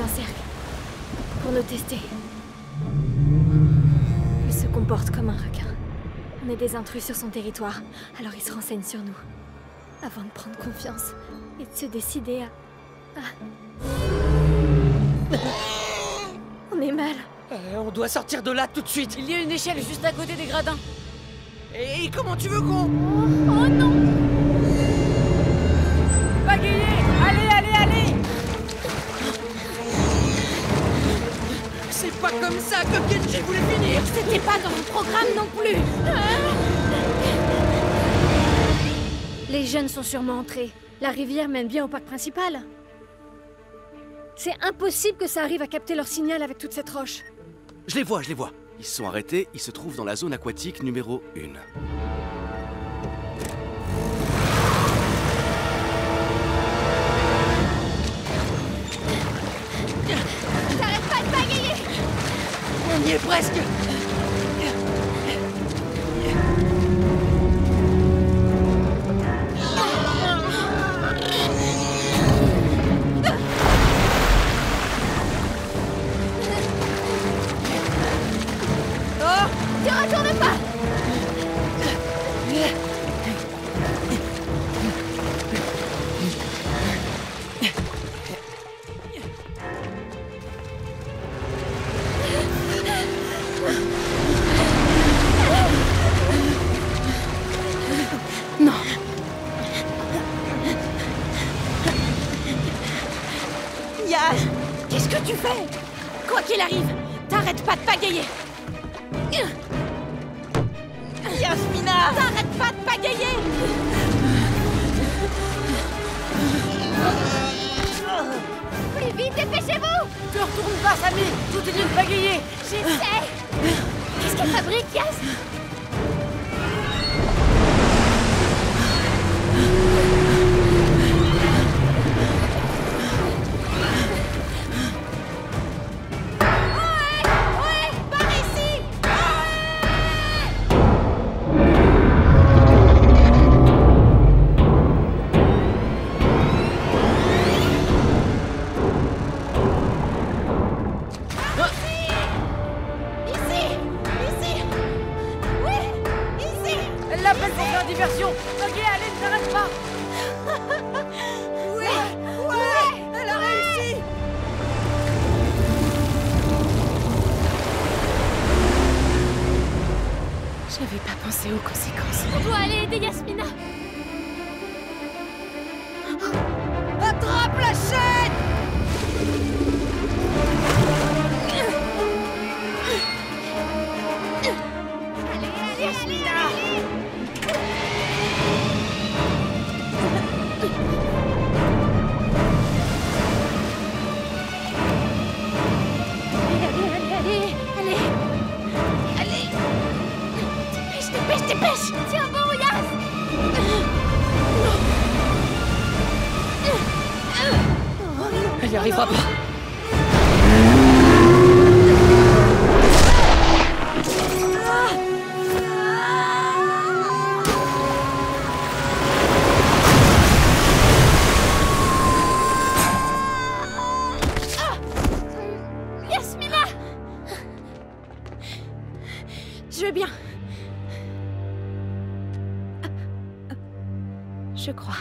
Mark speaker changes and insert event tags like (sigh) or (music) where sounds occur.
Speaker 1: un cercle. Pour nous tester. Il se comporte comme un requin. On est des intrus sur son territoire, alors il se renseigne sur nous. Avant de prendre confiance et de se décider à... à... On est mal.
Speaker 2: Euh, on doit sortir de là tout de suite.
Speaker 3: Il y a une échelle juste à côté des gradins.
Speaker 2: Et comment tu veux qu'on...
Speaker 1: Oh non
Speaker 2: pas comme ça que Genji voulait finir
Speaker 1: C'était pas dans mon programme non plus Les jeunes sont sûrement entrés. La rivière mène bien au parc principal. C'est impossible que ça arrive à capter leur signal avec toute cette roche.
Speaker 4: Je les vois, je les vois. Ils se sont arrêtés, ils se trouvent dans la zone aquatique numéro 1.
Speaker 2: On y est presque
Speaker 3: Quoi qu'il arrive, t'arrêtes pas de pagayer. Yasmina. T'arrêtes pas de pagayer.
Speaker 1: Plus vite, dépêchez-vous.
Speaker 3: Te retourne pas, Samy. Tout est de pagayer
Speaker 1: J'essaie Qu'est-ce qu'elle fabrique, Yas?
Speaker 3: Diversion. Pagayer, allez, ne t'arrête pas. (laughs)
Speaker 1: Oui Ouais Elle a réussi.
Speaker 3: J'avais pas pensé aux conséquences.
Speaker 1: On doit aller aider Yasmina Dépêche, Tiens bon, Yas.
Speaker 2: Elle y arrivera pas.
Speaker 1: Je vais bien. Je crois.